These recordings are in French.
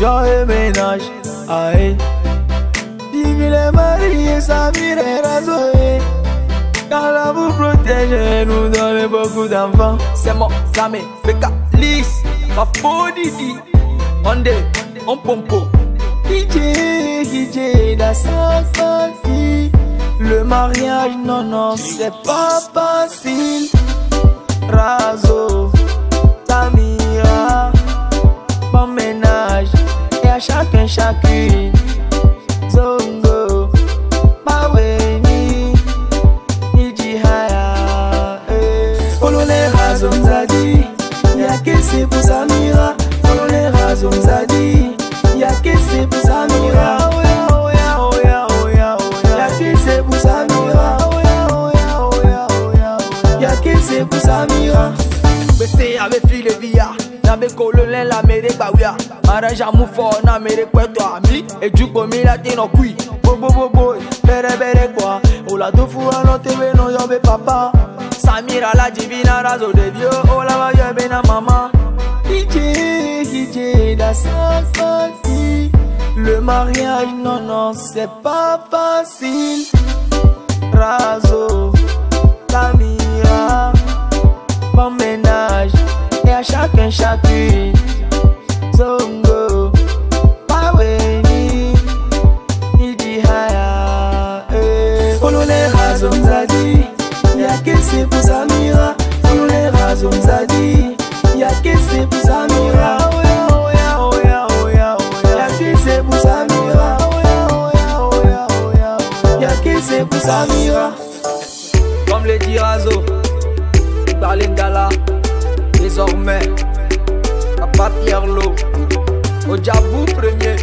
joyeux ménage. Aïe. Divine est mariée, Samir est rasoé. Car là vous protège, nous donne beaucoup d'enfants. C'est mon Zame, Beka, Lix, ma Didi. Ondé, on pompo. DJ, DJ, la sympathie. Le mariage, non, non, c'est pas facile. Yeah, oh yeah, oh yeah, oh yeah. Y'a que c'est pour Samira. Bese ave file via Na be kolonel la mere gbawia Maranja mu fo na mere kweto ami Ejukpo mi la te no kui Bo bo bo bo, bere bere kwa. Ola do fura be papa. Samira la divina razo de Dieu Ola va yo be na mama. DJ, DJ, la. Le mariage, non, non, c'est pas facile. Razo, Samira, bon ménage. Et à chacun, chacune. Zongo, Maweni, Nidi Haya. eh. Y'a c'est pour Samira. Colonel Razo Mzadi, y'a que c'est pour Samira. Y'a c'est pour Samira. Y'a c'est pour Samira. Comme le dit Razo Balingala Désormais Papa Pierre Lo Ojabou premier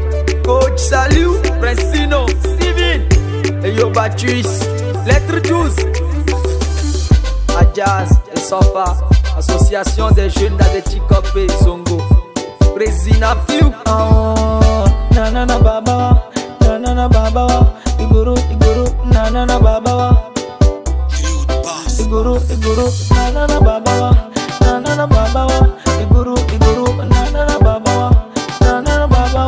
Coach Salut Princino Steven Et Yo Batuis Lettre 12 Jazz et Sofa, Association des jeunes d'Adetikop et Zongo. Président Fiu. Oh, nanana baba, nanana baba, Igoro, Igoro, nanana baba. Igoro, Igoro, nanana baba, nanana baba, Igoro, Igoro, nanana baba, nanana baba,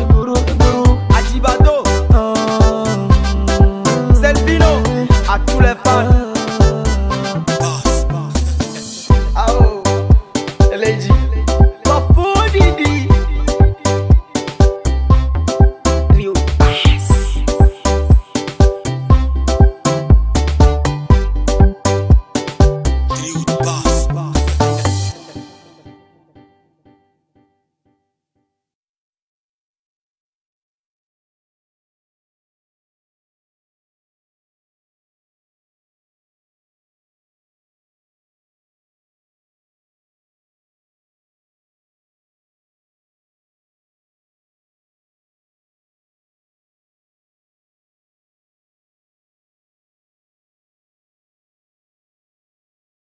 Igoro, Ajibado, oh. Selvino, à tous les